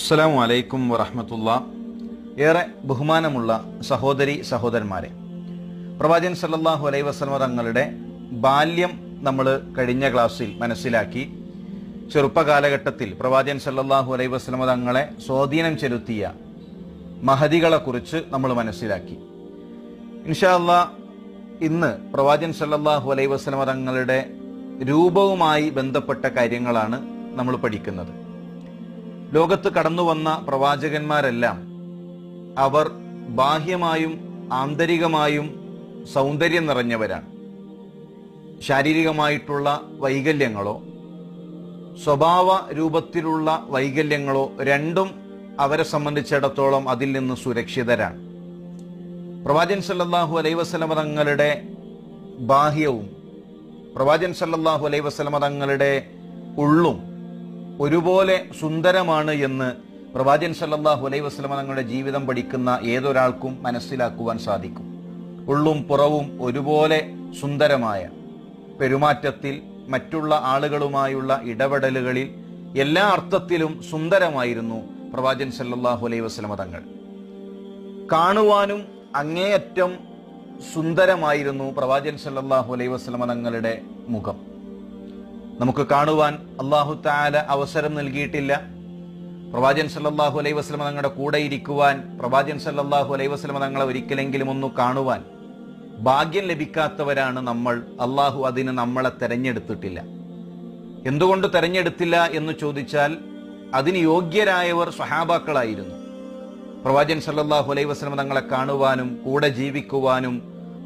അസ്സലാമു അലൈക്കും വറഹമത്തുള്ള. ഏറെ ബഹുമാനമുള്ള സഹോദരി സഹോദരന്മാരെ പ്രവാചകൻ സല്ലാഹു അലൈ വസ്ലമ തങ്ങളുടെ ബാല്യം നമ്മൾ കഴിഞ്ഞ ക്ലാസ്സിൽ മനസ്സിലാക്കി. ചെറുപ്പകാലഘട്ടത്തിൽ പ്രവാചകൻ സല്ലാഹു അലൈ വസ്ലമ തങ്ങളെ സ്വാധീനം ചെലുത്തിയ മഹതികളെക്കുറിച്ച് നമ്മൾ മനസ്സിലാക്കി. ഇൻഷാല്ല ഇന്ന് പ്രവാചകൻ സല്ലാഹു അലൈ വസ്ലമ തങ്ങളുടെ രൂപവുമായി ബന്ധപ്പെട്ട കാര്യങ്ങളാണ് നമ്മൾ പഠിക്കുന്നത്. ലോകത്ത് കടന്നു വന്ന പ്രവാചകന്മാരെല്ലാം അവർ ബാഹ്യമായും ആന്തരികമായും സൗന്ദര്യം നിറഞ്ഞവരാണ്. ശാരീരികമായിട്ടുള്ള വൈകല്യങ്ങളോ സ്വഭാവ രൂപത്തിലുള്ള വൈകല്യങ്ങളോ രണ്ടും അവരെ സംബന്ധിച്ചിടത്തോളം അതിൽ നിന്ന് സുരക്ഷിതരാണ്. പ്രവാചൻ സല്ലാഹു അലൈഹി വസല്ലമ തങ്ങളുടെ ബാഹ്യവും പ്രവാചൻ സല്ലാഹു അലൈഹി വസല്ലമ തങ്ങളുടെ ഉള്ളും ഒരുപോലെ സുന്ദരമാണ് എന്ന് പ്രവാചൻ സല്ലല്ലാഹു അലൈഹി വസല്ലമ തങ്ങളുടെ ജീവിതം പഠിക്കുന്ന ഏതൊരാൾക്കും മനസ്സിലാക്കുവാൻ സാധിക്കും. ഉള്ളും പുറവും ഒരുപോലെ സുന്ദരമായ പെരുമാറ്റത്തിൽ മറ്റുള്ള ആളുകളുമായുള്ള ഇടപെടലുകളിൽ എല്ലാ അർത്ഥത്തിലും സുന്ദരമായിരുന്നു പ്രവാചൻ സല്ലല്ലാഹു അലൈഹി വസല്ലമ തങ്ങൾ. കാണുവാനും അങ്ങേയറ്റം സുന്ദരമായിരുന്നു പ്രവാചൻ സല്ലല്ലാഹു അലൈഹി വസല്ലമ തങ്ങളുടെ മുഖം. നമുക്ക് കാണുവാൻ അള്ളാഹു താല അവസരം നൽകിയിട്ടില്ല. പ്രവാചൻ സല്ലാഹു അലൈഹി വസ്ലമ തങ്ങളുടെ കൂടെ ഇരിക്കുവാൻ പ്രവാചൻ സല്ലാഹു അലൈഹി വസ്ലമ തങ്ങളെ ഒരിക്കലെങ്കിലും ഒന്ന് കാണുവാൻ ഭാഗ്യം ലഭിക്കാത്തവരാണ് നമ്മൾ. അള്ളാഹു അതിന് നമ്മളെ തെരഞ്ഞെടുത്തിട്ടില്ല. എന്തുകൊണ്ട് തെരഞ്ഞെടുത്തില്ല എന്ന് ചോദിച്ചാൽ അതിന് യോഗ്യരായവർ സ്വഹാബാക്കളായിരുന്നു. പ്രവാചൻ സല്ലാഹു അലൈഹി വസ്ലമ തങ്ങളെ കാണുവാനും കൂടെ ജീവിക്കുവാനും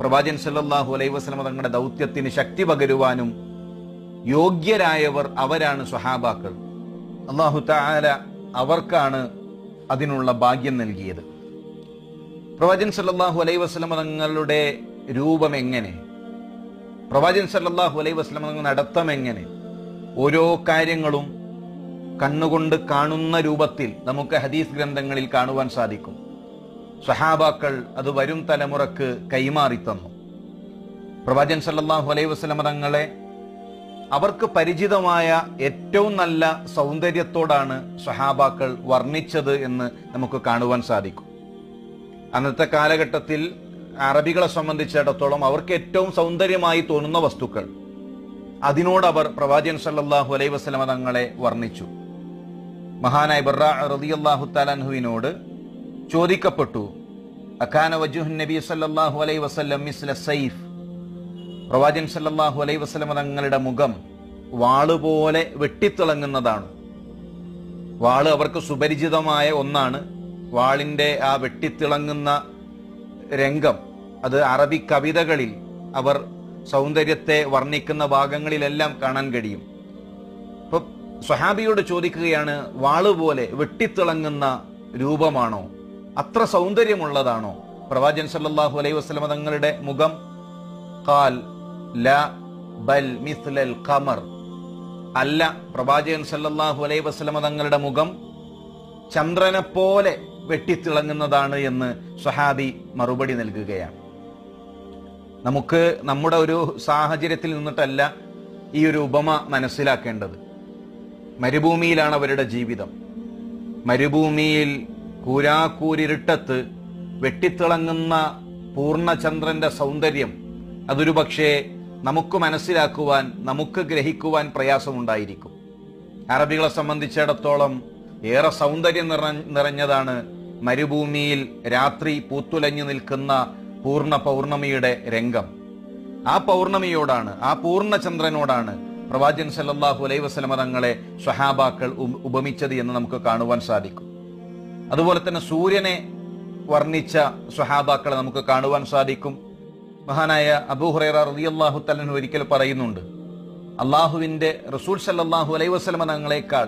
പ്രവാചൻ സല്ലാഹു അലൈഹി വസ്ലമ തങ്ങളുടെ ദൗത്യത്തിന് ശക്തി പകരുവാനും യോഗ്യരായവർ അവരാണ് സ്വഹാബാക്കൾ. അള്ളാഹു താല അവർക്കാണ് അതിനുള്ള ഭാഗ്യം നൽകിയത്. പ്രവാചൻ സല്ലാഹു അലൈ വസല്ലമ തങ്ങളുടെ രൂപം എങ്ങനെ? പ്രവാചൻ സല്ലാഹു അലൈ വസല്ലമ തങ്ങളുടെ നടത്തം എങ്ങനെ? ഓരോ കാര്യങ്ങളും കണ്ണുകൊണ്ട് കാണുന്ന രൂപത്തിൽ നമുക്ക് ഹദീസ് ഗ്രന്ഥങ്ങളിൽ കാണുവാൻ സാധിക്കും. സഹാബാക്കൾ അത് വരും തലമുറയ്ക്ക് കൈമാറി തന്നു. പ്രവാചൻ സല്ലാഹു അലൈ വസല്ലമ തങ്ങളെ അവർക്ക് പരിചിതമായ ഏറ്റവും നല്ല സൗന്ദര്യത്തോടാണ് സഹാബാക്കൾ വർണിച്ചത് എന്ന് നമുക്ക് കാണുവാൻ സാധിക്കും. അന്നത്തെ കാലഘട്ടത്തിൽ അറബികളെ സംബന്ധിച്ചിടത്തോളം അവർക്ക് ഏറ്റവും സൗന്ദര്യമായി തോന്നുന്ന വസ്തുക്കൾ. അതിനോട് അവർ പ്രവാചകൻ സല്ലല്ലാഹു അലൈഹി വസ്ലമ തങ്ങളെ വർണിച്ചു. മഹാനായ ബർറ റളിയല്ലാഹു താലാൻഹുവിനോട് ചോദിക്കപ്പെട്ടു അഖാന വജുഹു നബി സല്ലാഹു അലൈഹി വസ്ലം മിസ്ല സൈഫ്? പ്രവാചകൻ സല്ലാഹു അലൈ വസ്ലമ തങ്ങളുടെ മുഖം വാളുപോലെ വെട്ടിത്തിളങ്ങുന്നതാണ്. വാൾ അവർക്ക് സുപരിചിതമായ ഒന്നാണ്. വാളിന്റെ ആ വെട്ടിത്തിളങ്ങുന്ന രംഗം അത് അറബി കവിതകളിൽ അവർ സൗന്ദര്യത്തെ വർണിക്കുന്ന ഭാഗങ്ങളിലെല്ലാം കാണാൻ കഴിയും. ഇപ്പൊ സ്വഹാബിയോട് ചോദിക്കുകയാണ് വാൾ പോലെ വെട്ടിത്തിളങ്ങുന്ന രൂപമാണോ? അത്ര സൗന്ദര്യമുള്ളതാണോ? പ്രവാചൻ സല്ലാഹു അലൈഹി വസ്ലമ തങ്ങളുടെ മുഖം ഖാൽ ല ബൽ ഖമർ. അല്ല പ്രവാചകൻ സല്ലല്ലാഹു അലൈഹി വസല്ലമ തങ്ങളുടെ മുഖം ചന്ദ്രനെ പോലെ വെട്ടിത്തിളങ്ങുന്നതാണ് എന്ന് സ്വഹാബി മറുപടി നൽകുകയാണ്. നമുക്ക് നമ്മുടെ ഒരു സാഹചര്യത്തിൽ നിന്നിട്ടല്ല ഈ ഒരു ഉപമ മനസ്സിലാക്കേണ്ടത്. മരുഭൂമിയിലാണ് അവരുടെ ജീവിതം. മരുഭൂമിയിൽ കൂരാക്കൂരിരുട്ടത്ത് വെട്ടിത്തിളങ്ങുന്ന പൂർണചന്ദ്രന്റെ സൗന്ദര്യം അതൊരു പക്ഷേ നമുക്ക് മനസ്സിലാക്കുവാൻ നമുക്ക് ഗ്രഹിക്കുവാൻ പ്രയാസമുണ്ടായിരിക്കും. അറബികളെ സംബന്ധിച്ചിടത്തോളം ഏറെ സൗന്ദര്യം നിറ നിറഞ്ഞതാണ് മരുഭൂമിയിൽ രാത്രി പൂത്തുലഞ്ഞു നിൽക്കുന്ന പൂർണ പൗർണമിയുടെ രംഗം. ആ പൗർണമിയോടാണ് ആ പൂർണചന്ദ്രനോടാണ് പ്രവാചൻ സല്ലാഹു അലൈ വസ്ലമ തങ്ങളെ സ്വഹാബാക്കൾ ഉപമിച്ചത് എന്ന് നമുക്ക് കാണുവാൻ സാധിക്കും. അതുപോലെ തന്നെ സൂര്യനെ വർണിച്ച സ്വഹാബാക്കളെ നമുക്ക് കാണുവാൻ സാധിക്കും. മഹാനായ അബൂഹുറൈറ റളിയല്ലാഹു തആല ഒരിക്കൽ പറയുന്നുണ്ട് അള്ളാഹുവിന്റെ റസൂൽ സല്ലാഹു അലൈ വസ്ലമ തങ്ങളെക്കാൾ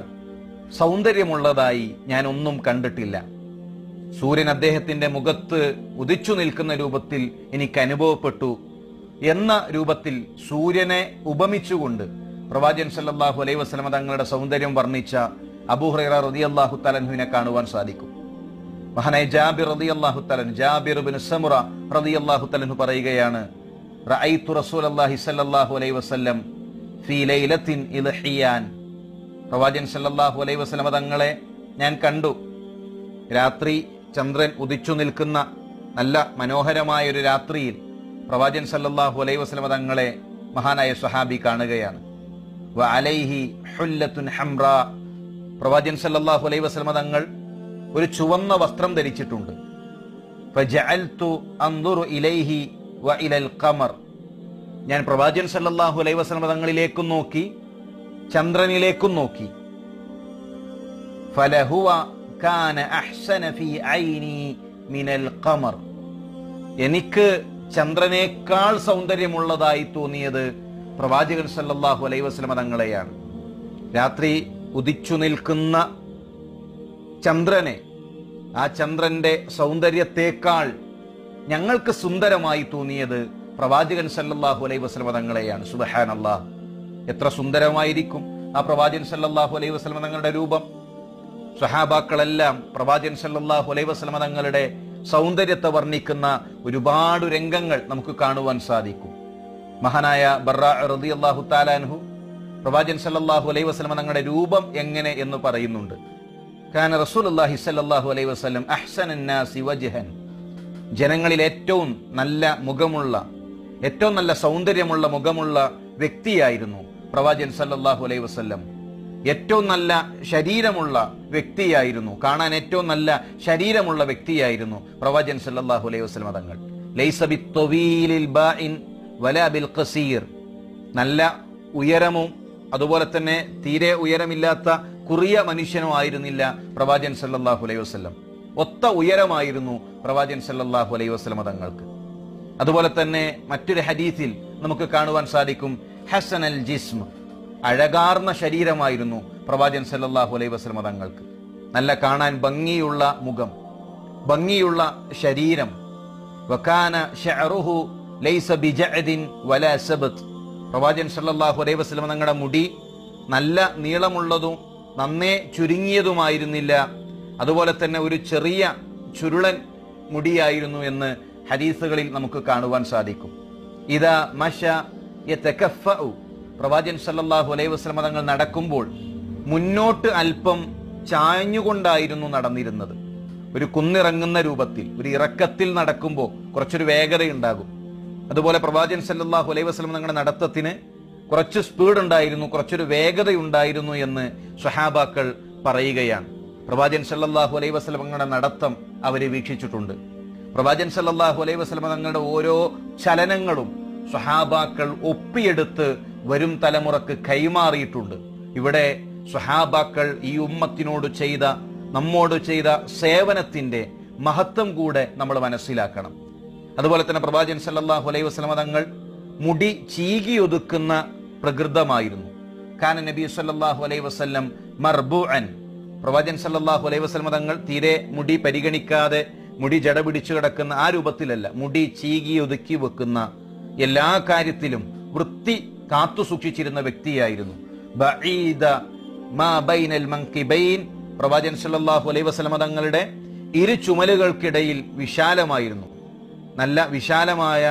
സൗന്ദര്യമുള്ളതായി ഞാൻ ഒന്നും കണ്ടിട്ടില്ല. സൂര്യൻ അദ്ദേഹത്തിന്റെ മുഖത്ത് ഉദിച്ചു നിൽക്കുന്ന രൂപത്തിൽ എനിക്ക് അനുഭവപ്പെട്ടു. എന്ന രൂപത്തിൽ സൂര്യനെ ഉപമിച്ചുകൊണ്ട് പ്രവാചകൻ സല്ലാഹു അലൈ വസ്ലമ തങ്ങളുടെ സൗന്ദര്യം വർണിച്ച അബൂഹുറൈറ റളിയല്ലാഹു തലൻഹുവിനെ കാണുവാൻ സാധിക്കും. മഹാനായ ജാബിർ റളിയല്ലാഹു തലൻ ജാബിർ ബിൻ സമുറ റളിയല്ലാഹു തലൻഹു പറയുകയാണ് റഅയ്തു റസൂലല്ലാഹി സ്വല്ലല്ലാഹു അലൈഹി വസല്ലം ഫീ ലൈലത്തിൻ ഇൽഹിയാൻ പ്രവാചകൻ സല്ലല്ലാഹു അലൈഹി വസല്ലം തങ്ങളെ ഞാൻ കണ്ടു. രാത്രി ചന്ദ്രൻ ഉദിച്ചു നിൽക്കുന്ന നല്ല മനോഹരമായ ഒരു രാത്രിയിൽ പ്രവാചകൻ സല്ലല്ലാഹു അലൈഹി വസല്ലം തങ്ങളെ മഹാനായ സ്വഹാബി കാണുകയാണ്. വ അലൈഹി ഹുല്ലത്തുൻ ഹംറ. പ്രവാചകൻ സല്ലല്ലാഹു അലൈഹി വസല്ലം തങ്ങൾ ഒരു ചുവന്ന വസ്ത്രം ധരിച്ചിട്ടുണ്ട്. ഇലൈഹി വ ഇലൽ ഖമർ. ഞാൻ പ്രവാചകൻ സല്ലല്ലാഹു അലൈഹി വസല്ലം തങ്ങളിലേക്കും നോക്കി ചന്ദ്രനിലേക്കും നോക്കി. ഫലഹുവ കാന അഹ്സന ഫീ ഐനി മിനൽ ഖമർ. എനിക്ക് ചന്ദ്രനേക്കാൾ സൗന്ദര്യമുള്ളതായി തോന്നിയത് പ്രവാചകൻ സല്ലല്ലാഹു അലൈഹി വസല്ലം രാത്രി ഉദിച്ചു നിൽക്കുന്ന ചന്ദ്രനെ. ആ ചന്ദ്രന്റെ സൗന്ദര്യത്തേക്കാൾ ഞങ്ങൾക്ക് സുന്ദരമായി തോന്നിയത് പ്രവാചകൻ സല്ലാഹു അലൈ വസ്ലമ തങ്ങളെയാണ്. സുബഹാൻ അള്ളാഹ് എത്ര സുന്ദരമായിരിക്കും ആ പ്രവാചകൻ സല്ലാഹു അലൈ വസ്ലമ തങ്ങളുടെ രൂപം. സഹാബാക്കളെല്ലാം പ്രവാചകൻ സല്ലാഹു അലൈ വസ്ലമ തങ്ങളുടെ സൗന്ദര്യത്തെ വർണിക്കുന്ന ഒരുപാട് രംഗങ്ങൾ നമുക്ക് കാണുവാൻ സാധിക്കും. മഹാനായ ബർറ റളിയല്ലാഹു താലാൻഹു പ്രവാചകൻ സല്ലാഹു അലൈ വസ്ലമ തങ്ങളുടെ രൂപം എങ്ങനെ എന്ന് പറയുന്നുണ്ട്. കാന റസൂലുള്ളാഹി സ്വല്ലല്ലാഹു അലൈഹി വസല്ലം അഹ്സൻ നാസി വജ്ഹൻ. ജനങ്ങളിൽ ഏറ്റവും നല്ല മുഖമുള്ള ഏറ്റവും നല്ല സൗന്ദര്യമുള്ള മുഖമുള്ള വ്യക്തിയായിരുന്നു പ്രവാചൻ സല്ലാഹു അലൈഹി വസല്ലം. ഏറ്റവും നല്ല ശരീരമുള്ള വ്യക്തിയായിരുന്നു കാണാൻ ഏറ്റവും നല്ല ശരീരമുള്ള വ്യക്തിയായിരുന്നു പ്രവാചൻ സല്ലാഹു അലൈഹി വസ്ലം തങ്ങൾ. നല്ല ഉയരമും അതുപോലെ തന്നെ തീരെ ഉയരമില്ലാത്ത കുറിയ മനുഷ്യനോ ആയിരുന്നില്ല പ്രവാചകൻ സല്ലാഹു അലൈഹി വസ്ലം ഒത്ത ഉയരമായിരുന്നു പ്രവാചൻ സല്ലാഹു അലൈഹി വസ്ലം തങ്ങൾക്ക്. അതുപോലെ തന്നെ മറ്റൊരു ഹദീസിൽ നമുക്ക് കാണുവാൻ സാധിക്കും ഹസൻ അൽ ജിസ്മ അഴകാർന്ന ശരീരമായിരുന്നു പ്രവാചൻ സല്ലാഹു അലൈഹി വസ്ലം തങ്ങൾക്ക്. നല്ല കാണാൻ ഭംഗിയുള്ള മുഖം ഭംഗിയുള്ള ശരീരം. വക്കാന ഷഅറുഹു ലൈസ ബിജഅദിൻ വലാ സബത്. പ്രവാചകൻ സല്ലല്ലാഹു അലൈഹി വസല്ലം തങ്ങളുടെ മുടി നല്ല നീളമുള്ളതും നന്നേ ചുരുങ്ങിയതുമായിരുന്നില്ല. അതുപോലെ തന്നെ ഒരു ചെറിയ ചുരുളൻ മുടിയായിരുന്നു എന്ന് ഹദീസുകളിൽ നമുക്ക് കാണുവാൻ സാധിക്കും. ഇതാ മഷ പ്രവാചൻ സല്ലല്ലാഹു അലൈഹി വസല്ലം തങ്ങൾ നടക്കുമ്പോൾ മുന്നോട്ട് അല്പം ചായഞ്ഞുകൊണ്ടായിരുന്നു നടന്നിരുന്നത്. ഒരു കുന്നിറങ്ങുന്ന രൂപത്തിൽ ഒരു ഇറക്കത്തിൽ നടക്കുമ്പോൾ കുറച്ചൊരു വേഗതയുണ്ടാകും. അതുപോലെ പ്രവാചൻ സല്ലാഹു അലൈഹി വസല്ലം തങ്ങളുടെ നടത്തത്തിന് കുറച്ച് സ്പീഡ് ഉണ്ടായിരുന്നു കുറച്ചൊരു വേഗതയുണ്ടായിരുന്നു എന്ന് സ്വഹാബാക്കൾ പറയുകയാണ്. പ്രവാചകൻ സല്ലാഹു അലൈഹി വസ്ലമങ്ങളുടെ നടത്തം അവർ വീക്ഷിച്ചിട്ടുണ്ട്. പ്രവാചൻ സല്ലാഹു അലൈഹി വസല്ലം തങ്ങളുടെ ഓരോ ചലനങ്ങളും സ്വഹാബാക്കൾ ഒപ്പിയെടുത്ത് വരും തലമുറയ്ക്ക് കൈമാറിയിട്ടുണ്ട്. ഇവിടെ സ്വഹാബാക്കൾ ഈ ഉമ്മത്തിനോട് ചെയ്ത നമ്മോട് ചെയ്ത സേവനത്തിന്റെ മഹത്വം കൂടെ നമ്മൾ മനസ്സിലാക്കണം. അതുപോലെ തന്നെ പ്രവാചൻ സല്ലാഹു അലൈഹി വസല്ലമ തങ്ങൾ മുടി ചീകിയൊതുക്കുന്ന പ്രകൃതമായിരുന്നു. ഖാന നബി സല്ലല്ലാഹു അലൈഹി മർബു അൻ പ്രവാചൻ സല്ലാഹു അലൈഹി വസ്ലം തങ്ങൾ തീരെ മുടി പരിഗണിക്കാതെ മുടി ജട പിടിച്ചു കിടക്കുന്ന ആ രൂപത്തിലല്ല മുടി ചീകി ഒതുക്കി വെക്കുന്ന എല്ലാ കാര്യത്തിലും വൃത്തി കാത്തു സൂക്ഷിച്ചിരുന്ന വ്യക്തിയായിരുന്നു. പ്രവാചൻ സല്ലാഹു ബൈനൽ വസ്ലമ തങ്ങളുടെ ഇരു ചുമലുകൾക്കിടയിൽ വിശാലമായിരുന്നു. നല്ല വിശാലമായ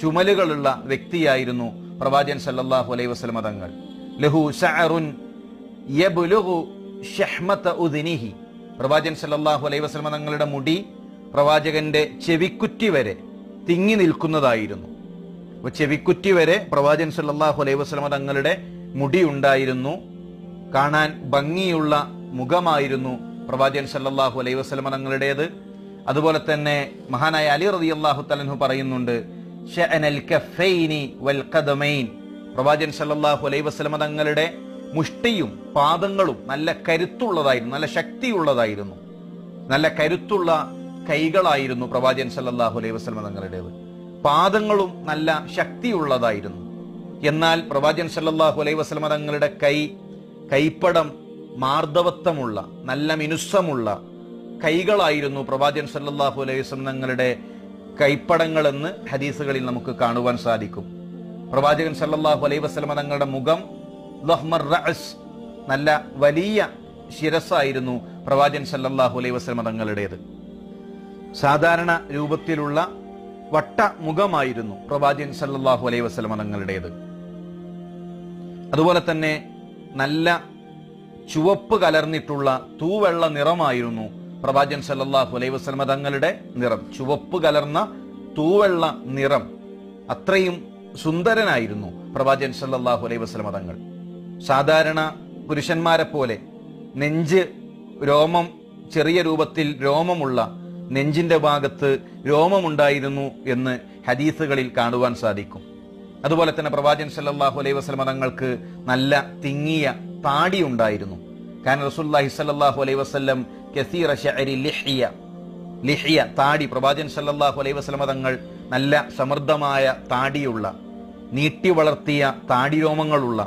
ചുമലുകളുള്ള വ്യക്തിയായിരുന്നു പ്രവാചൻ സല്ലല്ലാഹു അലൈഹി വസല്ലം തങ്ങൾ. ലഹു ഷഅറുൻ ഷഹ്മത ഉദ്നിഹി. പ്രവാചകൻ സല്ലല്ലാഹു അലൈഹി വസല്ലം തങ്ങളുടെ മുടി പ്രവാചകന്റെ ചെവിക്കുറ്റി വരെ തിങ്ങി നിൽക്കുന്നതായിരുന്നു. അപ്പൊ ചെവിക്കുറ്റി വരെ പ്രവാചൻ സല്ലല്ലാഹു അലൈഹി വസല്ലം തങ്ങളുടെ മുടി ഉണ്ടായിരുന്നു. കാണാൻ ഭംഗിയുള്ള മുഖമായിരുന്നു പ്രവാചകൻ സല്ലല്ലാഹു അലൈഹി വസല്ലമ തങ്ങളുടേത്. അതുപോലെ തന്നെ മഹാനായ അലി റളിയല്ലാഹു തലൻഹു പറയുന്നുണ്ട് ഷഅനൽ സല്ലാഹു അലൈ വസ്ലമ തങ്ങളുടെ മുഷ്ടിയും പാദങ്ങളും നല്ല കരുത്തുള്ളതായിരുന്നു നല്ല ശക്തിയുള്ളതായിരുന്നു നല്ല കരുത്തുള്ള കൈകളായിരുന്നു പ്രവാചൻ സല്ലാഹു അലൈഹി വസ്ലമ തങ്ങളുടേത്. പാദങ്ങളും നല്ല ശക്തിയുള്ളതായിരുന്നു. എന്നാൽ പ്രവാചൻ സല്ലാഹു അലൈഹി വസ്ലമ തങ്ങളുടെ കൈ കൈപ്പടം മാർദ്ദവത്വമുള്ള നല്ല മിനുസമുള്ള കൈകളായിരുന്നു പ്രവാചൻ സല്ലാഹു അലൈഹി വസ്ലം തങ്ങളുടെ കൈപ്പടങ്ങളെന്ന് ഹദീസുകളിൽ നമുക്ക് കാണുവാൻ സാധിക്കും. പ്രവാചകൻ സല്ലാഹു അലൈ വസ്ലമ തങ്ങളുടെ മുഖം നല്ല വലിയ ശിരസായിരുന്നു പ്രവാചകൻ സല്ലാഹു അലൈ വസ്ലമ തങ്ങളുടേത്. സാധാരണ രൂപത്തിലുള്ള വട്ട മുഖമായിരുന്നു പ്രവാചകൻ സല്ലാഹു അലൈ വസ്ലമ തങ്ങളുടേത്. അതുപോലെ തന്നെ നല്ല ചുവപ്പ് കലർന്നിട്ടുള്ള തൂവെള്ള നിറമായിരുന്നു പ്രവാചകൻ സല്ലല്ലാഹു അലൈ വസ്ലമ തങ്ങളുടെ നിറം ചുവപ്പ് കലർന്ന തൂവെള്ള നിറം അത്രയും സുന്ദരനായിരുന്നു പ്രവാചൻ സല്ലാഹു അലൈ വസ്ലമ തങ്ങൾ. സാധാരണ പുരുഷന്മാരെ പോലെ നെഞ്ച് രോമം ചെറിയ രൂപത്തിൽ രോമമുള്ള നെഞ്ചിന്റെ ഭാഗത്ത് രോമമുണ്ടായിരുന്നു എന്ന് ഹദീസുകളിൽ കാണുവാൻ സാധിക്കും. അതുപോലെ തന്നെ പ്രവാചൻ സല്ലാഹു അലൈഹി വസ്ലമ തങ്ങൾക്ക് നല്ല തിങ്ങിയ താടി ഉണ്ടായിരുന്നു. കാരണം റസൂലുള്ളാഹി സല്ലാഹു അലൈഹി വസല്ലം കസീറ ഷഅരി ലിഹിയ ലിഹിയ താടി. പ്രവാചകൻ സല്ലല്ലാഹു അലൈഹി വസല്ലമ തങ്ങൾ നല്ല സമൃദ്ധമായ താടിയുള്ള നീട്ടി വളർത്തിയ താടിരോമങ്ങളുള്ള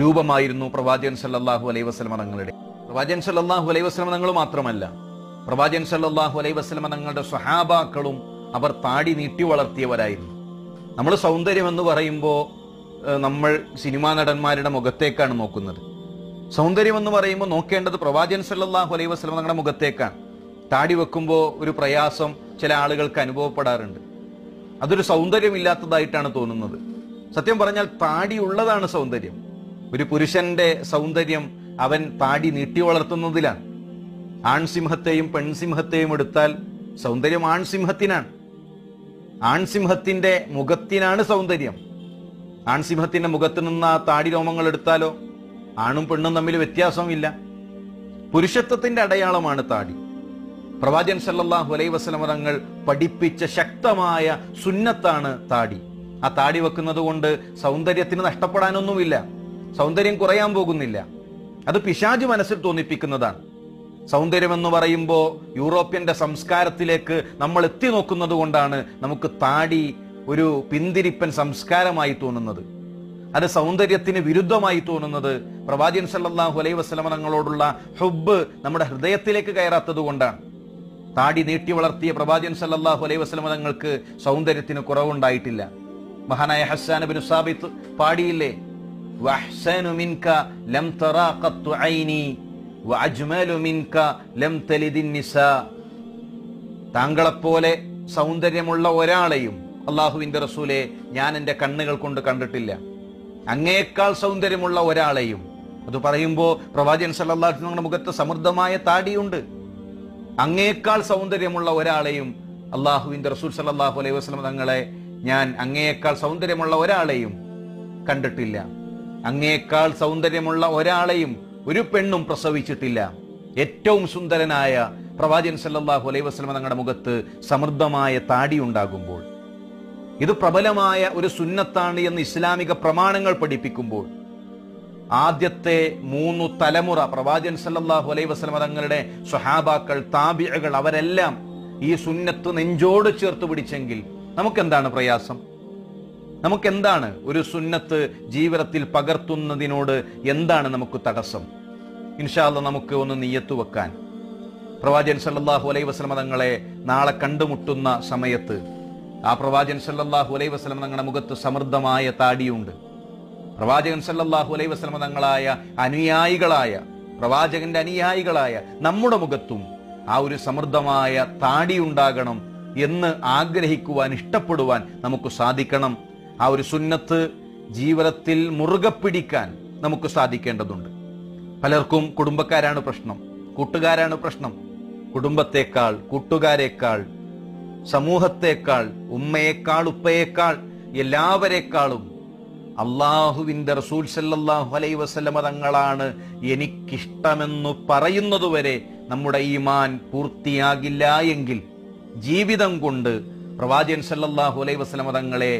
രൂപമായിരുന്നു പ്രവാചകൻ സല്ലല്ലാഹു അലൈഹി വസല്ലമ തങ്ങളുടെ. പ്രവാചകൻ സല്ലല്ലാഹു അലൈഹി വസല്ലമ തങ്ങൾ മാത്രമല്ല പ്രവാചകൻ സല്ലല്ലാഹു അലൈഹി വസല്ലമ തങ്ങളുടെ സ്വഹാബാക്കളും അവർ താടി നീട്ടി വളർത്തിയവരായിരുന്നു. നമ്മൾ സൗന്ദര്യം എന്ന് പറയുമ്പോൾ നമ്മൾ സിനിമാ നടന്മാരുടെ മുഖത്തേക്കാണ് നോക്കുന്നത്. സൗന്ദര്യം എന്ന് പറയുമ്പോൾ നോക്കേണ്ടത് പ്രവാചകൻ സല്ലാഹു അലൈഹി വസ്ലം നിങ്ങളുടെ മുഖത്തേക്കാണ്. താടി വെക്കുമ്പോൾ ഒരു പ്രയാസം ചില ആളുകൾക്ക് അനുഭവപ്പെടാറുണ്ട്. അതൊരു സൗന്ദര്യമില്ലാത്തതായിട്ടാണ് തോന്നുന്നത്. സത്യം പറഞ്ഞാൽ താടി ഉള്ളതാണ് സൗന്ദര്യം. ഒരു പുരുഷന്റെ സൗന്ദര്യം അവൻ താടി നീട്ടി വളർത്തുന്നതിലാണ്. ആൺസിംഹത്തെയും പെൺസിംഹത്തെയും എടുത്താൽ സൗന്ദര്യം ആൺസിംഹത്തിനാണ്. ആൺസിംഹത്തിന്റെ മുഖത്തിനാണ് സൗന്ദര്യം. ആൺസിംഹത്തിന്റെ മുഖത്ത് നിന്ന് ആ താടി രോമങ്ങൾ എടുത്താലോ? ആണും പെണ്ണും തമ്മിൽ വ്യത്യാസമില്ല പുരുഷത്വത്തിന്റെ അടയാളമാണ് താടി. പ്രവാചൻ സല്ലാഹു അലൈ വസല്ലമ തങ്ങൾ പഠിപ്പിച്ച ശക്തമായ സുന്നത്താണ് താടി. ആ താടി വെക്കുന്നത് കൊണ്ട് സൗന്ദര്യത്തിന് നഷ്ടപ്പെടാനൊന്നുമില്ല. സൗന്ദര്യം കുറയാൻ പോകുന്നില്ല. അത് പിശാജ് മനസ്സിൽ തോന്നിപ്പിക്കുന്നതാണ്. സൗന്ദര്യം എന്ന് പറയുമ്പോൾ യൂറോപ്യന്റെ സംസ്കാരത്തിലേക്ക് നമ്മൾ എത്തി നോക്കുന്നത് കൊണ്ടാണ് നമുക്ക് താടി ഒരു പിന്തിരിപ്പൻ സംസ്കാരമായി തോന്നുന്നത്. അത് സൗന്ദര്യത്തിന് വിരുദ്ധമായി തോന്നുന്നത് പ്രവാചകൻ സല്ലാഹു അലൈ വസ്ലമനങ്ങളോടുള്ള ഹുബ് നമ്മുടെ ഹൃദയത്തിലേക്ക് കയറാത്തത് കൊണ്ടാണ്. താടി നീട്ടി വളർത്തിയ പ്രവാചകൻ സല്ലാഹു അലൈ വസ്ലമനങ്ങൾക്ക് സൗന്ദര്യത്തിന് കുറവുണ്ടായിട്ടില്ല. മഹാനായ ഹസ്സാൻ ബിൻ സാബിത്ത് പാടിയില്ലേ? താങ്കളെപ്പോലെ സൗന്ദര്യമുള്ള ഒരാളെയും അള്ളാഹുവിന്റെ റസൂലെ ഞാൻ എന്റെ കണ്ണുകൾ കൊണ്ട് കണ്ടിട്ടില്ല. അങ്ങേക്കാൾ സൗന്ദര്യമുള്ള ഒരാളെയും. അത് പറയുമ്പോൾ പ്രവാചകൻ വസല്ലമയുടെ മുഖത്ത് സമൃദ്ധമായ താടിയുണ്ട്. അങ്ങേക്കാൾ സൗന്ദര്യമുള്ള ഒരാളെയും അള്ളാഹുവിന്റെ റസൂൽ സല്ലാഹു അലൈഹി വസല്ലം തങ്ങളെ ഞാൻ അങ്ങേക്കാൾ സൗന്ദര്യമുള്ള ഒരാളെയും കണ്ടിട്ടില്ല. അങ്ങേക്കാൾ സൗന്ദര്യമുള്ള ഒരാളെയും ഒരു പെണ്ണും പ്രസവിച്ചിട്ടില്ല. ഏറ്റവും സുന്ദരനായ പ്രവാചകൻ സല്ലാഹു അലൈഹി വസല്ലം തങ്ങളുടെ മുഖത്ത് സമൃദ്ധമായ താടി ഉണ്ടാകുമ്പോൾ ഇത് പ്രബലമായ ഒരു സുന്നത്താണ് എന്ന് ഇസ്ലാമിക പ്രമാണങ്ങൾ പഠിപ്പിക്കുമ്പോൾ ആദ്യത്തെ മൂന്ന് തലമുറ പ്രവാചൻ സല്ലാഹു അലൈ വസ്ലമ തങ്ങളുടെ സ്വഹാബാക്കൾ താബിയകൾ അവരെല്ലാം ഈ സുന്നത്ത് നെഞ്ചോട് ചേർത്ത് പിടിച്ചെങ്കിൽ നമുക്കെന്താണ് പ്രയാസം? നമുക്കെന്താണ് ഒരു സുന്നത്ത് ജീവിതത്തിൽ പകർത്തുന്നതിനോട് എന്താണ് നമുക്ക് തടസ്സം? ഇൻഷാല്ല നമുക്ക് ഒന്ന് നീയത്ത് വെക്കാൻ. പ്രവാചൻ സല്ലാഹു അലൈ വസ്ലമ തങ്ങളെ നാളെ കണ്ടുമുട്ടുന്ന സമയത്ത് ആ പ്രവാചകൻ സല്ലാഹു അലൈഹി വസ്ലം തങ്ങളുടെ മുഖത്ത് സമൃദ്ധമായ താടിയുണ്ട്. പ്രവാചകൻ സല്ലാഹു അലൈഹി വസ്ലം തങ്ങളായ അനുയായികളായ പ്രവാചകന്റെ അനുയായികളായ നമ്മുടെ മുഖത്തും ആ ഒരു സമൃദ്ധമായ താടി ഉണ്ടാകണം എന്ന് ആഗ്രഹിക്കുവാൻ ഇഷ്ടപ്പെടുവാൻ നമുക്ക് സാധിക്കണം. ആ ഒരു സുന്നത്ത് ജീവിതത്തിൽ മുറുകെ പിടിക്കാൻ നമുക്ക് സാധിക്കേണ്ടതുണ്ട്. പലർക്കും കുടുംബക്കാരാണ് പ്രശ്നം കൂട്ടുകാരാണ് പ്രശ്നം. കുടുംബത്തേക്കാൾ കൂട്ടുകാരെക്കാൾ സമൂഹത്തെക്കാൾ ഉമ്മയേക്കാൾ ഉപ്പയേക്കാൾ എല്ലാവരെക്കാളും അള്ളാഹുവിന്റെ റസൂൽ സല്ലാഹു അലൈ വസല്ലമ തങ്ങളാണ് എനിക്കിഷ്ടമെന്ന് പറയുന്നതുവരെ നമ്മുടെ ഈമാൻ പൂർത്തിയാകില്ല എങ്കിൽ ജീവിതം കൊണ്ട് പ്രവാചകൻ സല്ലാഹു അലൈ വസല്ലമ തങ്ങളെ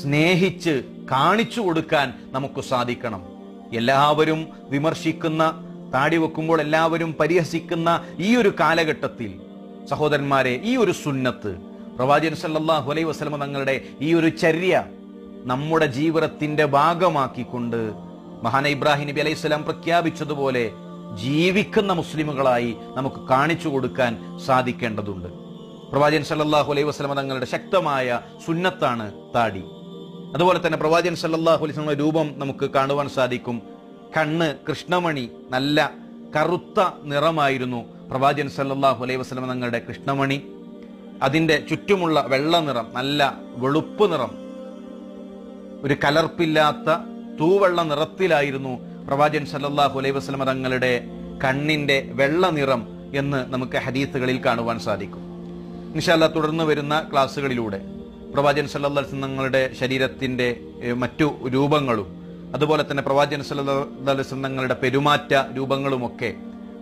സ്നേഹിച്ച് കാണിച്ചു കൊടുക്കാൻ നമുക്ക് സാധിക്കണം. എല്ലാവരും വിമർശിക്കുന്ന താടി വെക്കുമ്പോൾ എല്ലാവരും പരിഹസിക്കുന്ന ഈ ഒരു കാലഘട്ടത്തിൽ സഹോദരന്മാരെ ഈ ഒരു സുന്നത്ത് പ്രവാചകൻ സല്ലല്ലാഹു അലൈഹി വസല്ലമ തങ്ങളുടെ ഈ ഒരു ചര്യ നമ്മുടെ ജീവിതത്തിന്റെ ഭാഗമാക്കിക്കൊണ്ട് മഹാന ഇബ്രാഹിം നബി അലൈഹി സ്വലാം പ്രഖ്യാപിച്ചതുപോലെ ജീവിക്കുന്ന മുസ്ലിമുകളായി നമുക്ക് കാണിച്ചു കൊടുക്കാൻ സാധിക്കേണ്ടതുണ്ട്. പ്രവാചകൻ സല്ലല്ലാഹു അലൈഹി വസല്ലമ തങ്ങളുടെ ശക്തമായ സുന്നത്താണ് താടി. അതുപോലെ തന്നെ പ്രവാചകൻ സല്ലല്ലാഹു അലൈഹി വസല്ലമയുടെ രൂപം നമുക്ക് കാണുവാൻ സാധിക്കും. കണ്ണ് കൃഷ്ണമണി നല്ല കറുത്ത നിറമായിരുന്നു പ്രവാചകൻ സല്ലാഹു അലൈഹി വസ്ലം തങ്ങളുടെ കൃഷ്ണമണി അതിന്റെ ചുറ്റുമുള്ള വെള്ള നിറം നല്ല വെളുപ്പ് നിറം ഒരു കലർപ്പില്ലാത്ത തൂവെള്ള നിറത്തിലായിരുന്നു പ്രവാചൻ സല്ലാഹു അലൈഹി വസ്ലമ തങ്ങളുടെ കണ്ണിന്റെ വെള്ള നിറം എന്ന് നമുക്ക് ഹദീസുകളിൽ കാണുവാൻ സാധിക്കും. നിഷാല്ല തുടർന്ന് വരുന്ന ക്ലാസ്സുകളിലൂടെ പ്രവാചൻ വസല്ലം തങ്ങളുടെ ശരീരത്തിന്റെ മറ്റു രൂപങ്ങളും അതുപോലെ തന്നെ പ്രവാചൻ വസല്ലം തങ്ങളുടെ പെരുമാറ്റ രൂപങ്ങളുമൊക്കെ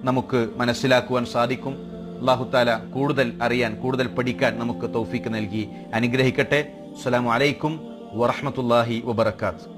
നമുക്ക് മനസ്സിലാക്കുവാൻ സാധിക്കും. അള്ളാഹു താല കൂടുതൽ അറിയാൻ കൂടുതൽ പഠിക്കാൻ നമുക്ക് തൗഫീക്ക് നൽകി അനുഗ്രഹിക്കട്ടെ. അസ്സലാമു അലൈക്കും വറഹ്മത്തുള്ളാഹി വബറകാത്ത്